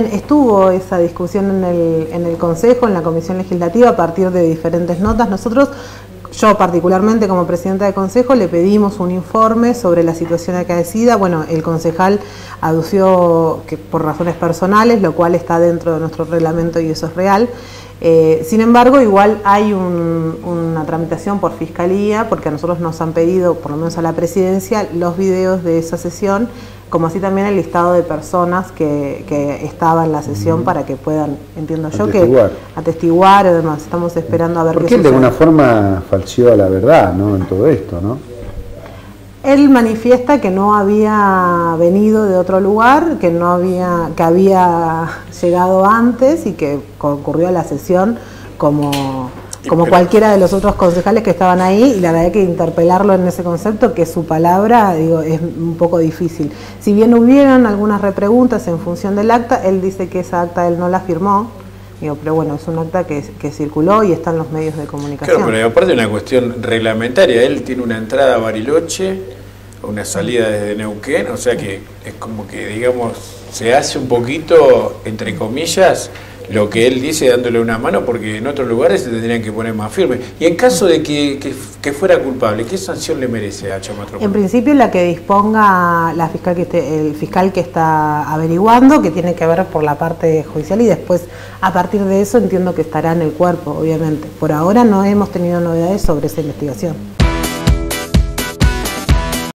Estuvo esa discusión en el, en el Consejo, en la Comisión Legislativa, a partir de diferentes notas. Nosotros, yo particularmente como Presidenta de Consejo, le pedimos un informe sobre la situación acaecida. Bueno, el concejal adució que por razones personales, lo cual está dentro de nuestro reglamento y eso es real. Eh, sin embargo, igual hay una tramitación por fiscalía, porque a nosotros nos han pedido, por lo menos a la presidencia, los videos de esa sesión, como así también el listado de personas que, que estaba en la sesión para que puedan, entiendo yo, que atestiguar demás. Estamos esperando a ver Porque él de alguna forma falseó la verdad ¿no? en todo esto, ¿no? Él manifiesta que no había venido de otro lugar, que no había, que había llegado antes y que concurrió a la sesión como, como cualquiera de los otros concejales que estaban ahí y la verdad que interpelarlo en ese concepto, que su palabra, digo, es un poco difícil. Si bien hubieron algunas repreguntas en función del acta, él dice que esa acta él no la firmó, Digo, pero bueno, es un acta que, que, circuló y está en los medios de comunicación. Claro, pero aparte una cuestión reglamentaria, él tiene una entrada a Bariloche, una salida desde Neuquén, o sea que es como que, digamos, se hace un poquito, entre comillas, lo que él dice dándole una mano, porque en otros lugares se tendrían que poner más firme. Y en caso de que, que, fuera culpable, ¿qué sanción le merece a Chamatro? En principio la que disponga la fiscal que esté, el fiscal que está averiguando, que tiene que ver por la parte judicial y después a partir de eso entiendo que estará en el cuerpo, obviamente. Por ahora no hemos tenido novedades sobre esa investigación.